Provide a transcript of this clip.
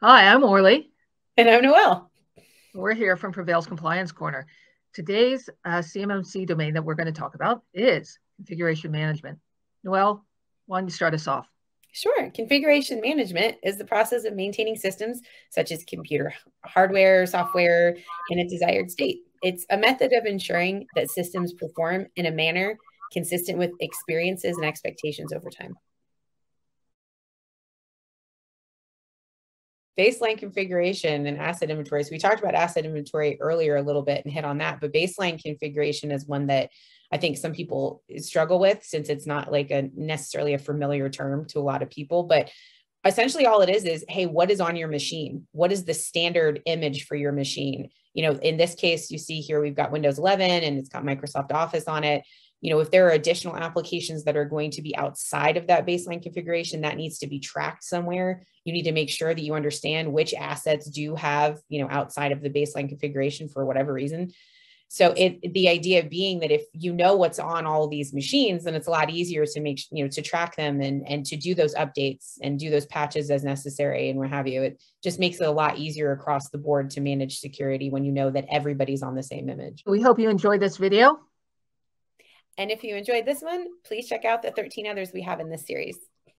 Hi, I'm Orly. And I'm Noelle. We're here from PreVeil's Compliance Corner. Today's uh, CMMC domain that we're going to talk about is configuration management. Noelle, why don't you start us off? Sure. Configuration management is the process of maintaining systems such as computer hardware, software in a desired state. It's a method of ensuring that systems perform in a manner consistent with experiences and expectations over time. Baseline configuration and asset inventory. So we talked about asset inventory earlier a little bit and hit on that, but baseline configuration is one that I think some people struggle with since it's not like a necessarily a familiar term to a lot of people, but essentially all it is is hey what is on your machine what is the standard image for your machine you know in this case you see here we've got windows 11 and it's got microsoft office on it you know if there are additional applications that are going to be outside of that baseline configuration that needs to be tracked somewhere you need to make sure that you understand which assets do have you know outside of the baseline configuration for whatever reason. So it the idea being that if you know what's on all these machines then it's a lot easier to make you know to track them and and to do those updates and do those patches as necessary and what have you. It just makes it a lot easier across the board to manage security when you know that everybody's on the same image. We hope you enjoyed this video and if you enjoyed this one, please check out the 13 others we have in this series.